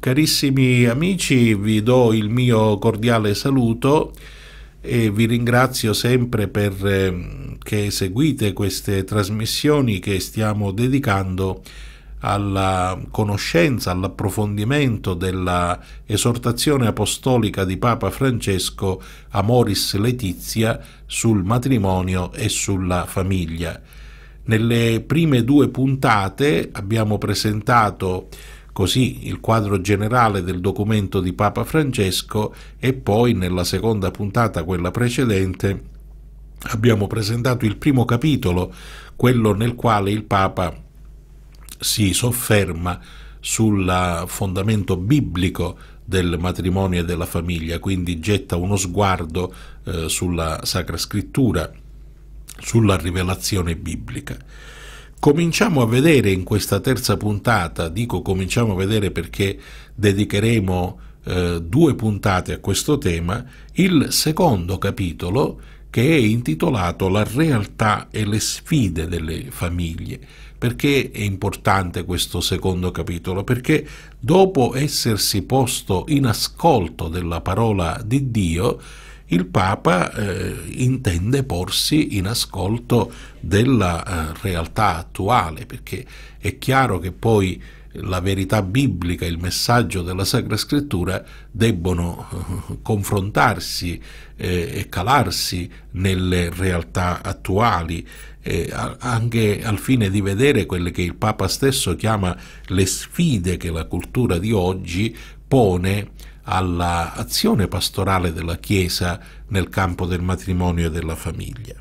Carissimi amici, vi do il mio cordiale saluto e vi ringrazio sempre perché ehm, seguite queste trasmissioni che stiamo dedicando alla conoscenza, all'approfondimento della esortazione apostolica di Papa Francesco Amoris Letizia sul matrimonio e sulla famiglia. Nelle prime due puntate abbiamo presentato così il quadro generale del documento di Papa Francesco e poi nella seconda puntata, quella precedente, abbiamo presentato il primo capitolo, quello nel quale il Papa si sofferma sul fondamento biblico del matrimonio e della famiglia, quindi getta uno sguardo eh, sulla Sacra Scrittura, sulla rivelazione biblica. Cominciamo a vedere in questa terza puntata, dico cominciamo a vedere perché dedicheremo eh, due puntate a questo tema, il secondo capitolo che è intitolato La realtà e le sfide delle famiglie. Perché è importante questo secondo capitolo? Perché dopo essersi posto in ascolto della parola di Dio, il Papa eh, intende porsi in ascolto della eh, realtà attuale, perché è chiaro che poi la verità biblica, il messaggio della Sacra Scrittura debbono eh, confrontarsi eh, e calarsi nelle realtà attuali, eh, anche al fine di vedere quelle che il Papa stesso chiama le sfide che la cultura di oggi pone all'azione pastorale della Chiesa nel campo del matrimonio e della famiglia.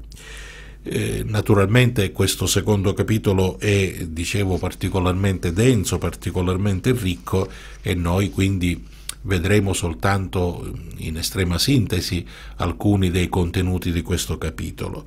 Eh, naturalmente questo secondo capitolo è, dicevo, particolarmente denso, particolarmente ricco e noi quindi vedremo soltanto in estrema sintesi alcuni dei contenuti di questo capitolo.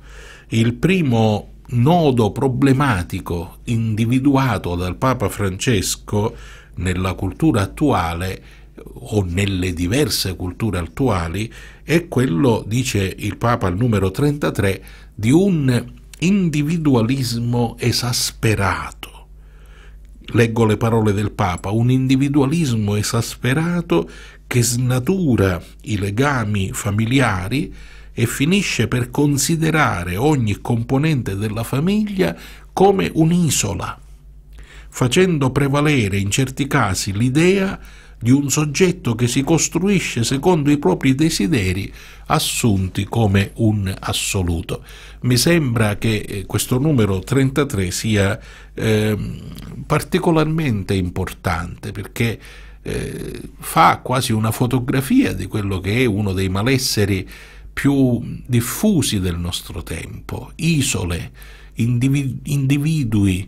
Il primo nodo problematico individuato dal Papa Francesco nella cultura attuale o nelle diverse culture attuali è quello, dice il Papa al numero 33, di un individualismo esasperato. Leggo le parole del Papa, un individualismo esasperato che snatura i legami familiari e finisce per considerare ogni componente della famiglia come un'isola, facendo prevalere in certi casi l'idea di un soggetto che si costruisce secondo i propri desideri assunti come un assoluto. Mi sembra che eh, questo numero 33 sia eh, particolarmente importante perché eh, fa quasi una fotografia di quello che è uno dei malesseri più diffusi del nostro tempo, isole, individui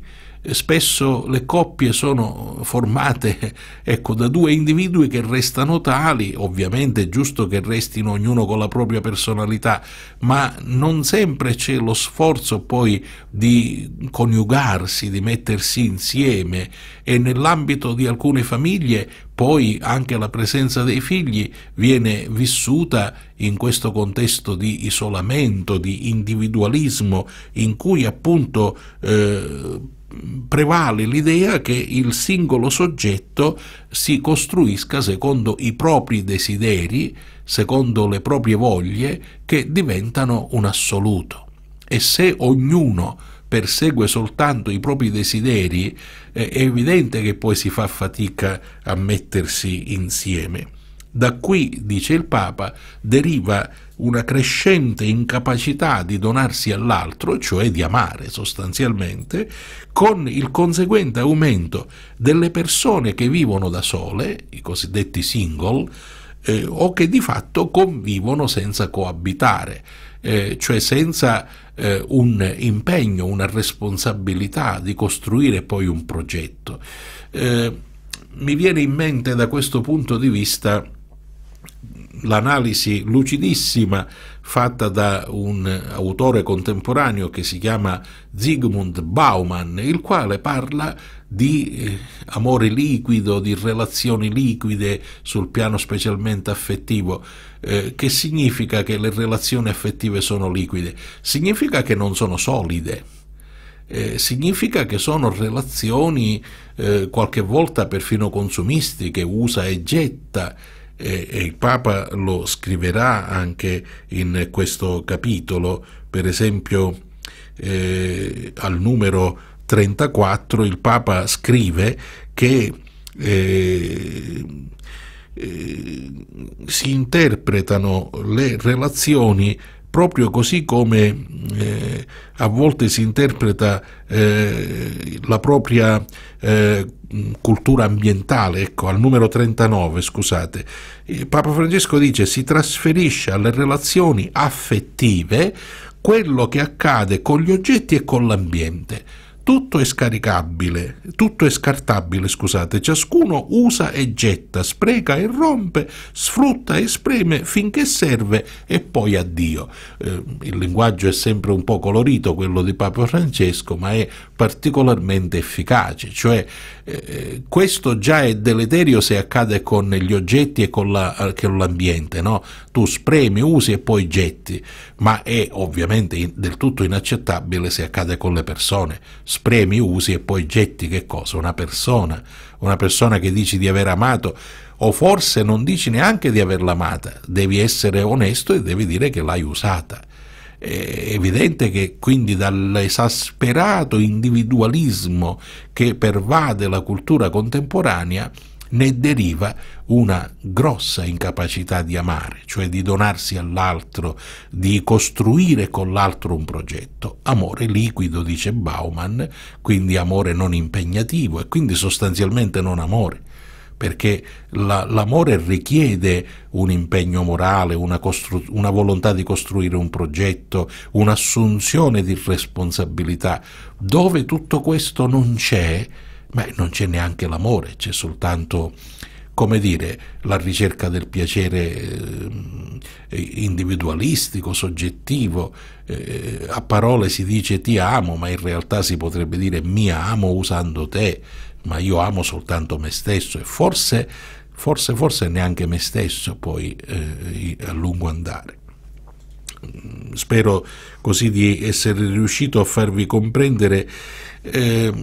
spesso le coppie sono formate ecco, da due individui che restano tali, ovviamente è giusto che restino ognuno con la propria personalità, ma non sempre c'è lo sforzo poi di coniugarsi, di mettersi insieme. E nell'ambito di alcune famiglie poi anche la presenza dei figli viene vissuta in questo contesto di isolamento, di individualismo, in cui appunto eh, prevale l'idea che il singolo soggetto si costruisca secondo i propri desideri, secondo le proprie voglie, che diventano un assoluto. E se ognuno persegue soltanto i propri desideri, è evidente che poi si fa fatica a mettersi insieme. Da qui, dice il Papa, deriva una crescente incapacità di donarsi all'altro, cioè di amare sostanzialmente, con il conseguente aumento delle persone che vivono da sole, i cosiddetti single, eh, o che di fatto convivono senza coabitare, eh, cioè senza eh, un impegno, una responsabilità di costruire poi un progetto. Eh, mi viene in mente da questo punto di vista l'analisi lucidissima fatta da un autore contemporaneo che si chiama Zygmunt Bauman, il quale parla di eh, amore liquido, di relazioni liquide sul piano specialmente affettivo. Eh, che significa che le relazioni affettive sono liquide? Significa che non sono solide eh, significa che sono relazioni eh, qualche volta perfino consumistiche, usa e getta, e, e il Papa lo scriverà anche in questo capitolo, per esempio eh, al numero 34 il Papa scrive che eh, eh, si interpretano le relazioni proprio così come eh, a volte si interpreta eh, la propria eh, cultura ambientale, ecco, al numero 39, scusate, Papa Francesco dice si trasferisce alle relazioni affettive quello che accade con gli oggetti e con l'ambiente tutto è scaricabile, tutto è scartabile, scusate, ciascuno usa e getta, spreca e rompe, sfrutta e spreme finché serve e poi addio. Eh, il linguaggio è sempre un po' colorito, quello di Papa Francesco, ma è particolarmente efficace, cioè eh, questo già è deleterio se accade con gli oggetti e con, la, con l'ambiente, no? Tu spremi, usi e poi getti, ma è ovviamente del tutto inaccettabile se accade con le persone spremi, usi e poi getti che cosa? Una persona, una persona che dici di aver amato o forse non dici neanche di averla amata, devi essere onesto e devi dire che l'hai usata. È evidente che quindi dall'esasperato individualismo che pervade la cultura contemporanea ne deriva una grossa incapacità di amare, cioè di donarsi all'altro, di costruire con l'altro un progetto. Amore liquido, dice Bauman, quindi amore non impegnativo e quindi sostanzialmente non amore perché la, l'amore richiede un impegno morale, una, una, volontà di costruire un progetto, un'assunzione di responsabilità. Dove tutto questo non c'è, Beh, non c'è neanche l'amore, c'è soltanto, come dire, la ricerca del piacere eh, individualistico, soggettivo. Eh, a parole si dice ti amo, ma in realtà si potrebbe dire mi amo usando te, ma io amo soltanto me stesso e forse, forse, forse neanche me stesso poi eh, a lungo andare spero così di essere riuscito a farvi comprendere eh,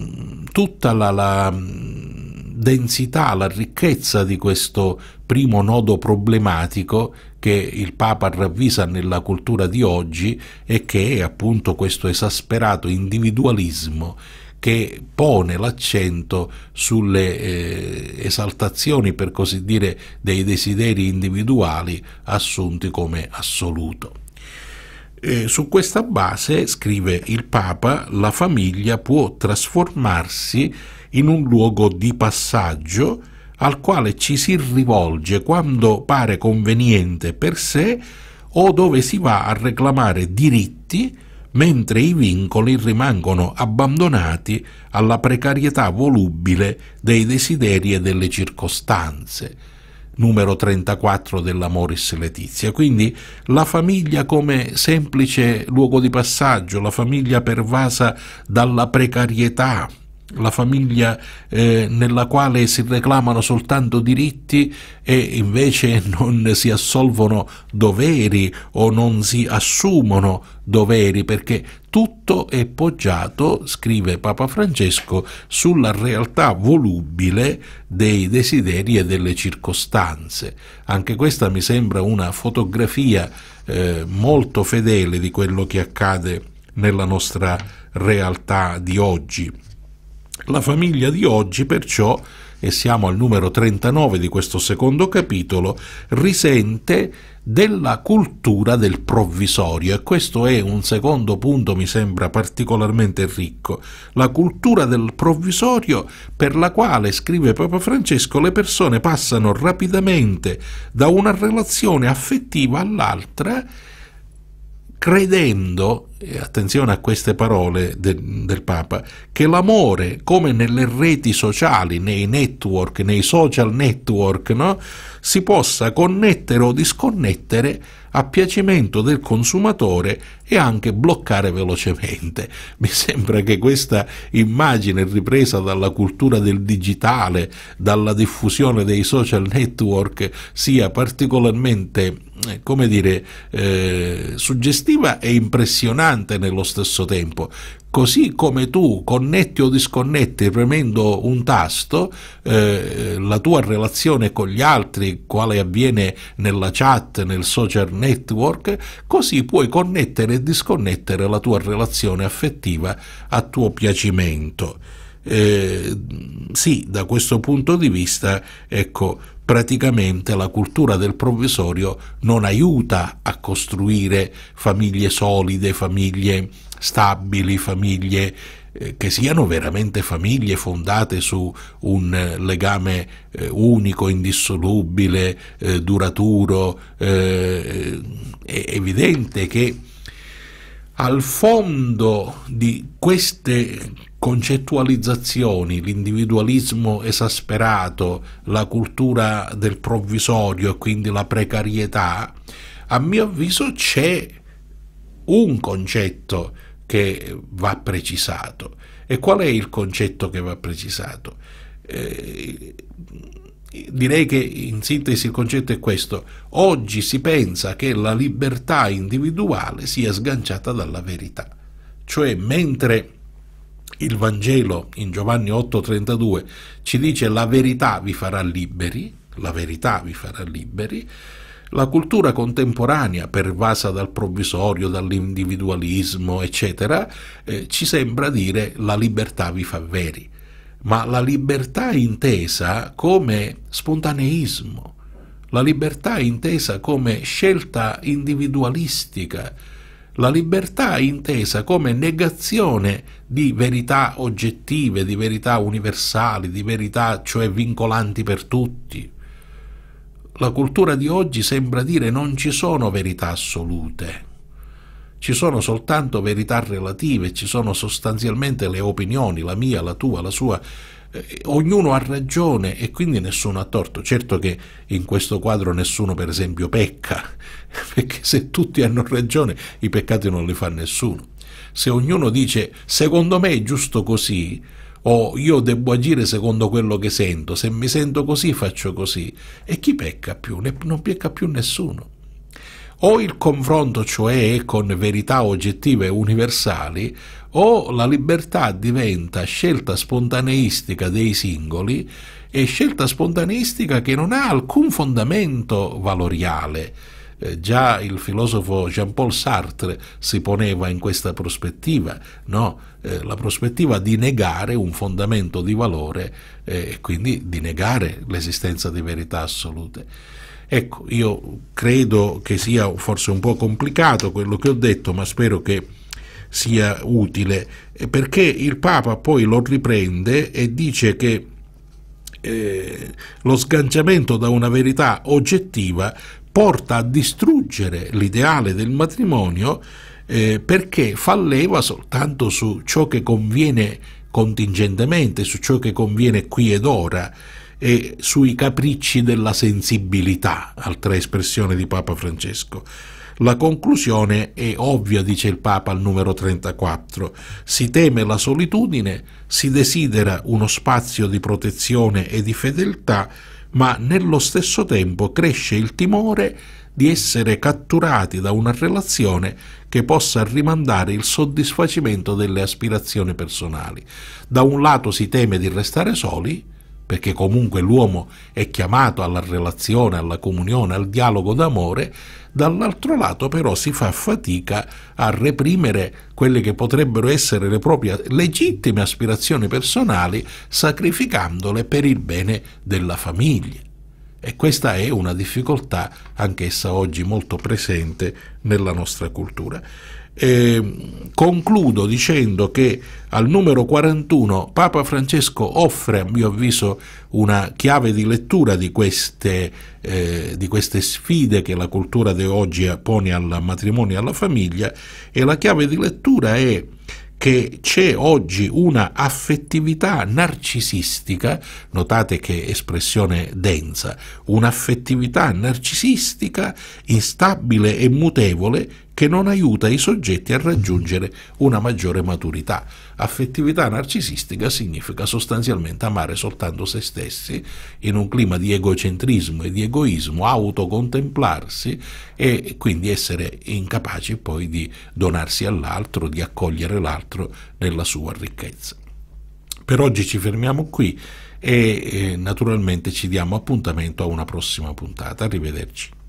tutta la, la densità, la ricchezza di questo primo nodo problematico che il Papa ravvisa nella cultura di oggi e che è appunto questo esasperato individualismo che pone l'accento sulle eh, esaltazioni, per così dire, dei desideri individuali assunti come assoluto. Eh, su questa base, scrive il Papa, la famiglia può trasformarsi in un luogo di passaggio al quale ci si rivolge quando pare conveniente per sé o dove si va a reclamare diritti mentre i vincoli rimangono abbandonati alla precarietà volubile dei desideri e delle circostanze numero 34 della Moris Letizia. Quindi la famiglia come semplice luogo di passaggio, la famiglia pervasa dalla precarietà, la famiglia eh, nella quale si reclamano soltanto diritti e invece non si assolvono doveri o non si assumono doveri perché tutto è poggiato, scrive Papa Francesco, sulla realtà volubile dei desideri e delle circostanze. Anche questa mi sembra una fotografia eh, molto fedele di quello che accade nella nostra realtà di oggi. La famiglia di oggi perciò, e siamo al numero 39 di questo secondo capitolo, risente della cultura del provvisorio. E questo è un secondo punto mi sembra particolarmente ricco, la cultura del provvisorio per la quale, scrive Papa Francesco, le persone passano rapidamente da una relazione affettiva all'altra credendo, attenzione a queste parole de, del Papa, che l'amore, come nelle reti sociali, nei network, nei social network, no? si possa connettere o disconnettere a piacimento del consumatore e anche bloccare velocemente. Mi sembra che questa immagine ripresa dalla cultura del digitale, dalla diffusione dei social network, sia particolarmente, come dire, eh, suggestiva e impressionante nello stesso tempo così come tu connetti o disconnetti premendo un tasto eh, la tua relazione con gli altri, quale avviene nella chat, nel social network, così puoi connettere e disconnettere la tua relazione affettiva a tuo piacimento. Eh, sì, da questo punto di vista, ecco, praticamente la cultura del provvisorio non aiuta a costruire famiglie solide, famiglie stabili, famiglie eh, che siano veramente famiglie fondate su un eh, legame eh, unico, indissolubile, duraturo. È evidente che al fondo di queste concettualizzazioni, l'individualismo esasperato, la cultura del provvisorio e quindi la precarietà, a mio avviso c'è un concetto che va precisato. E qual è il concetto che va precisato? Eh, direi che in sintesi il concetto è questo. Oggi si pensa che la libertà individuale sia sganciata dalla verità. Cioè, mentre il Vangelo in Giovanni 8:32 ci dice la verità vi farà liberi, la verità vi farà liberi, la cultura contemporanea, pervasa dal provvisorio, dall'individualismo, eccetera, eh, ci sembra dire la libertà vi fa veri, ma la libertà intesa come spontaneismo, la libertà intesa come scelta individualistica, la libertà intesa come negazione di verità oggettive, di verità universali, di verità cioè vincolanti per tutti. La cultura di oggi sembra dire non ci sono verità assolute, ci sono soltanto verità relative, ci sono sostanzialmente le opinioni, la mia, la tua, la sua, eh, ognuno ha ragione e quindi nessuno ha torto. Certo che in questo quadro nessuno per esempio pecca, perché se tutti hanno ragione i peccati non li fa nessuno. Se ognuno dice secondo me è giusto così, o io devo agire secondo quello che sento, se mi sento così faccio così, e chi pecca più? Non pecca più nessuno. O il confronto cioè è con verità oggettive universali, o la libertà diventa scelta spontaneistica dei singoli e scelta spontaneistica che non ha alcun fondamento valoriale. Eh, già il filosofo Jean-Paul Sartre si poneva in questa prospettiva, no? eh, la prospettiva di negare un fondamento di valore eh, e quindi di negare l'esistenza di verità assolute. Ecco, io credo che sia forse un po' complicato quello che ho detto, ma spero che sia utile, perché il Papa poi lo riprende e dice che eh, lo sganciamento da una verità oggettiva porta a distruggere l'ideale del matrimonio eh, perché fa leva soltanto su ciò che conviene contingentemente, su ciò che conviene qui ed ora e sui capricci della sensibilità, altra espressione di Papa Francesco. La conclusione è ovvia, dice il Papa al numero 34. Si teme la solitudine, si desidera uno spazio di protezione e di fedeltà, ma nello stesso tempo cresce il timore di essere catturati da una relazione che possa rimandare il soddisfacimento delle aspirazioni personali. Da un lato si teme di restare soli, perché comunque l'uomo è chiamato alla relazione, alla comunione, al dialogo d'amore, dall'altro lato però si fa fatica a reprimere quelle che potrebbero essere le proprie legittime aspirazioni personali, sacrificandole per il bene della famiglia. E questa è una difficoltà anch'essa oggi molto presente nella nostra cultura. Eh, concludo dicendo che al numero 41 Papa Francesco offre a mio avviso una chiave di lettura di queste, eh, di queste sfide che la cultura di oggi pone al matrimonio e alla famiglia. E la chiave di lettura è che c'è oggi una affettività narcisistica, notate che espressione densa, un'affettività narcisistica instabile e mutevole che non aiuta i soggetti a raggiungere una maggiore maturità. Affettività narcisistica significa sostanzialmente amare soltanto se stessi in un clima di egocentrismo e di egoismo, autocontemplarsi e quindi essere incapaci poi di donarsi all'altro, di accogliere l'altro nella sua ricchezza. Per oggi ci fermiamo qui e eh, naturalmente ci diamo appuntamento a una prossima puntata. Arrivederci.